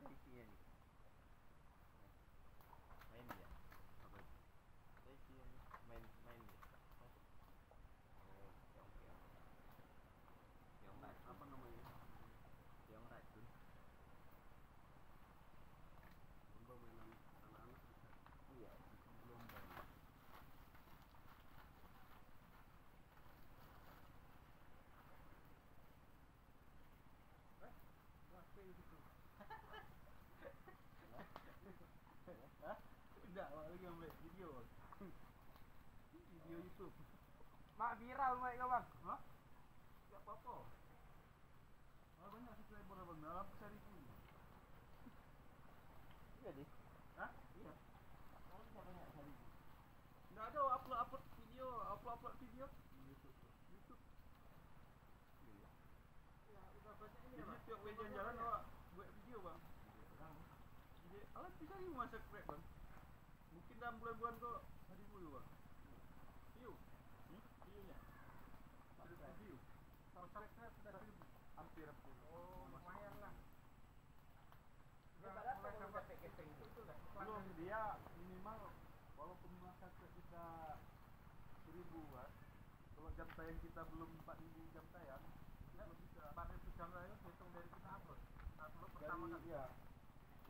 ada isinya nih main dia apa ada isinya nih main main dia oh keong keong keong racun apa namanya keong racun lomba mainan anak-anak bisa iya lomba eh ngapain gitu Hah? Enggak, lagi ngambil video. Video YouTube. Mak viral mak kau bang. Hah? Gak apa-apa. Oh banyak subscriber bang, dalam seribu iya deh Hah? Iya. Bisa banyak hari Nggak ada upload-upload video, upload-upload video. YouTube. YouTube. Ya udah banyak ini Jadi tiap kali jalan-jalan awak buat video bang Jadi alat bisa nih masa subscribe bang. Mungkin dalam bulan-bulan kok seribu juga bang. View. Hmm? Seribu view? Subscribe sudah seribu. Hampir hampir. Oh lumayan lah. Belum. dia minimal Walaupun masa subscribe kita seribu kan Kalau jam tayang kita belum 4000 jam tayang Ya, bisa. Empat ribu jam tayang hitung dari kita upload. Upload pertama kan. Iya.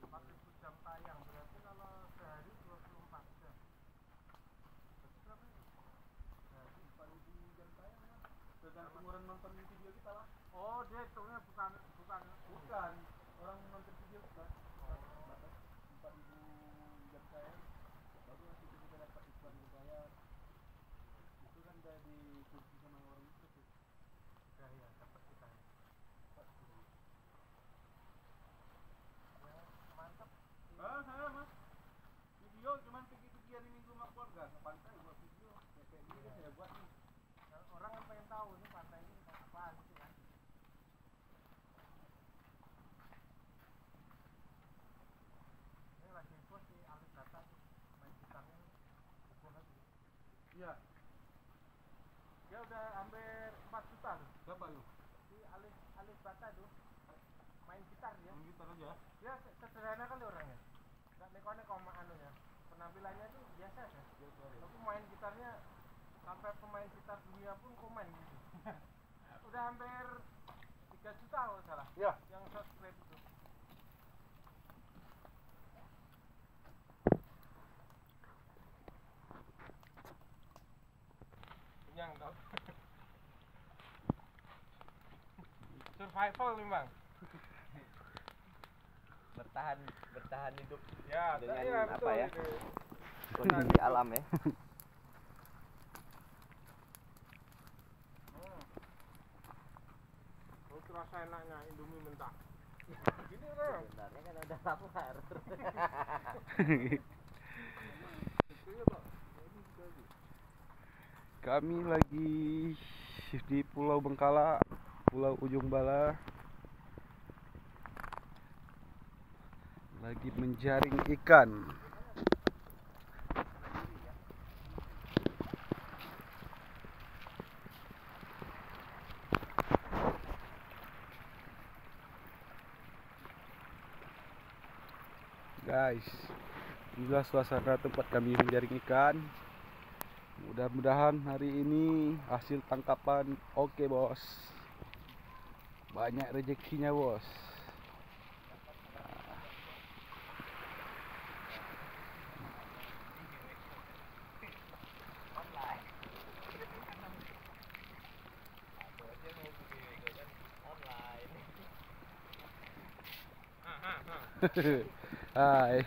Empat ribu jam tayang berarti kalau sehari dua puluh empat jam. Berarti berapa itu? Jadi 4000 jam tayang ya Tergantung orang nonton video kita lah Oh dia hitungnya bukan bukan Bukan orang nonton video kita Oh. batas 4000 jam tayang baru nanti kita dapat iklan bayar itu kan udah dikunci sama orang itu tuh Ya ya dapat kita. ya. Dapat tuh. Ya mantap. ah saya mas video cuman pergi-pergi hari minggu sama keluarga ke pantai buat video kayak gini kan saya buat nih orang kan pengen tahu ini pantai ini apaan sih kan. Ini lagi bos di alih data main gitarnya heboh lagi. iya Dia udah hampir 4 juta loh. siapa lu Di alih alih bata tuh main gitar dia. main gitar aja Dia se- sederhana kali orangnya. Gak neko-neko sama anunya. Penampilannya tuh biasa aja. biasa ya Tapi main gitarnya sampai pemain gitar dunia pun komen gitu. Udah hampir 3 juta kalau salah. Iya. Yang subscribe itu. Kenyang tau. Survival nih bang. bertahan bertahan hidup Ya, Dengan iya, apa betul ya? itu. kondisi alam ya Hmm. Enaknya Indomie mentah. Gini orang. sebenarnya kan udah lapar. Kami lagi di Pulau Bengkala, Pulau Ujung Bala. Lagi menjaring ikan. Guys, inilah suasana tempat kami menjaring ikan. Mudah-mudahan hari ini hasil tangkapan oke bos. Banyak rezekinya bos. Hai.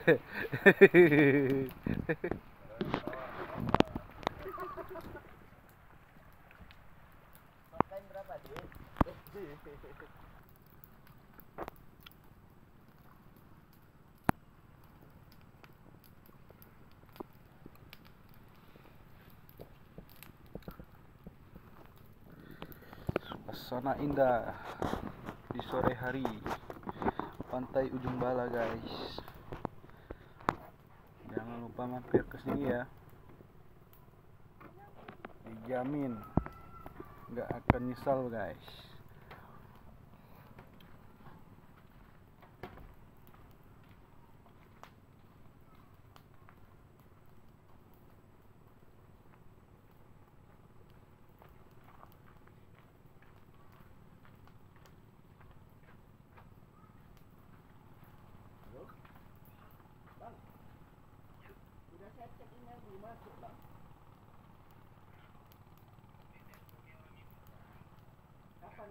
Suasana indah di sore hari pantai ujung bala guys lupa mampir ke sini ya. Dijamin nggak akan nyesal guys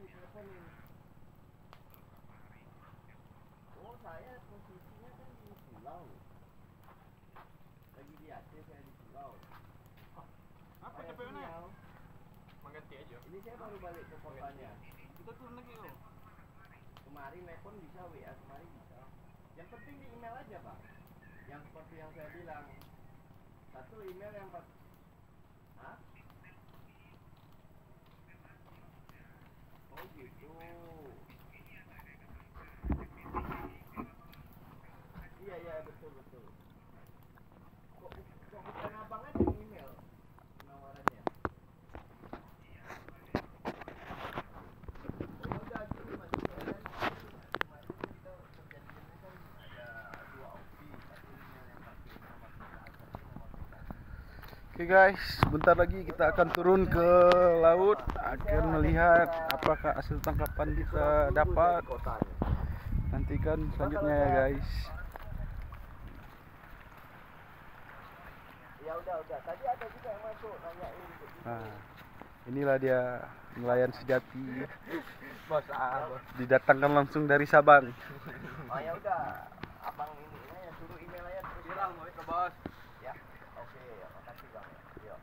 diteleponin oh saya posisinya kan di lagi saya di Apa aja. ini saya baru balik ke Kita turun lagi oh. kemari nelpon bisa WA kemari bisa yang penting di email aja bang yang seperti yang saya bilang satu email yang pas. Hah? oh gitu. Iya iya betul betul kok, kok bukan abang aja yang email penawarannya Oh, udah gini mas saya kan kemarin kita perjanjiannya kan ada dua opsi satu email yang pakai nama kita satu nama kita Oke guys, sebentar lagi kita akan turun ke laut akan melihat apakah hasil tangkapan kita dapat. Nantikan selanjutnya ya guys. ya udah udah tadi ada juga yang masuk nanyain gitu Nah, inilah dia nelayan sejati bos. didatangkan langsung dari Sabang. oh ya udah abang ini ya suruh email aja terus Viral mau ke bos. ya oke ya makasih bang yuk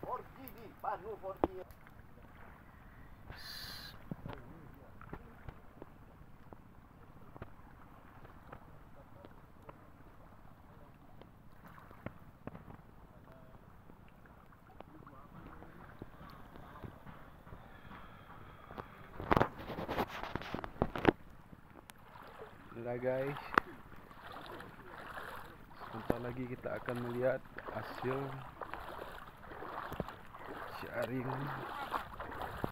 Forgi di Inilah guys. Sebentar lagi kita akan melihat hasil jaring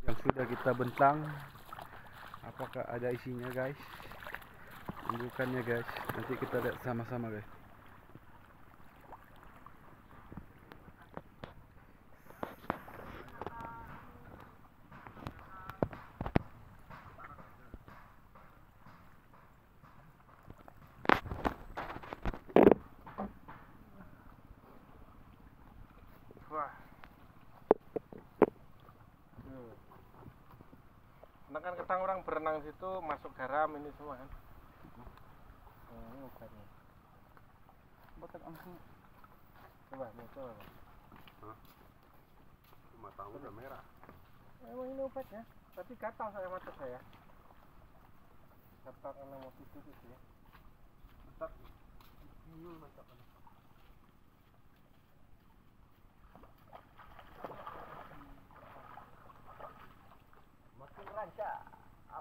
yang sudah kita bentang. Apakah ada isinya guys? Tunjukkannya guys. Nanti kita lihat sama-sama guys. Wah. Hmm. Nah kan kadang orang berenang situ masuk garam ini semua kan. Ini obatnya. Batak langsung Coba, nih, coba. Cuma tahu udah merah. Emang ini obatnya, tapi gatal saya mata saya. Gatal karena mau tidur itu ya. Mantap. Nyul mantap. makin rancak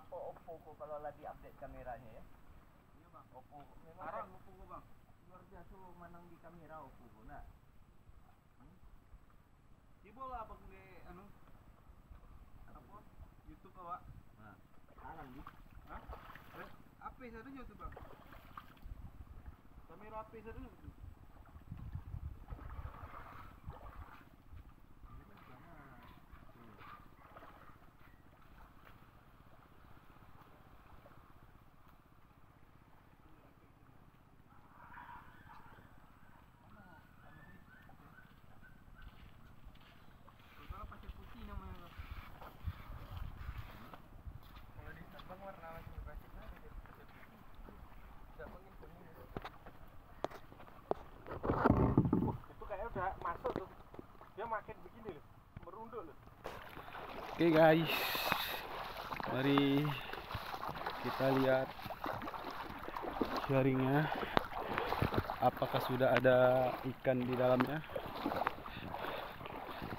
apa Oppo ko kalau lagi update kameranya ya Iya bang. Oppo memang Arang kan mumpung gua bang. luar biasa manang di kamera Oppo ko nah Ibu lah abang di anu apa YouTube apa? nah tangan di Hah? Eh, apa saja tuh bang? Kamera apa saja tuh? Kalau pasir putih namanya bang. Kalau di Sabang warna masih basicnya ada Sabang ini kuning. Wah, itu kayaknya udah masuk tuh. Dia makin begini loh, merunduk loh. Oke guys, mari kita lihat jaringnya. Apakah sudah ada ikan di dalamnya?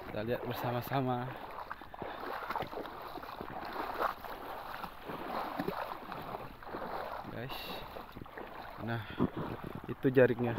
Kita lihat bersama-sama. Guys, nah itu jaringnya.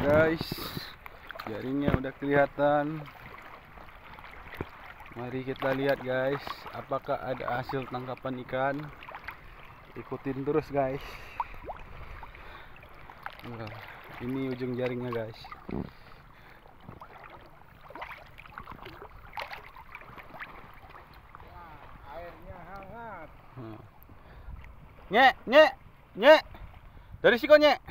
Guys. Jaringnya udah kelihatan. Mari kita lihat guys apakah ada hasil tangkapan ikan. Ikutin terus guys. Ini ujung jaringnya guys. Nyek nyek nyek. Dari siko nyek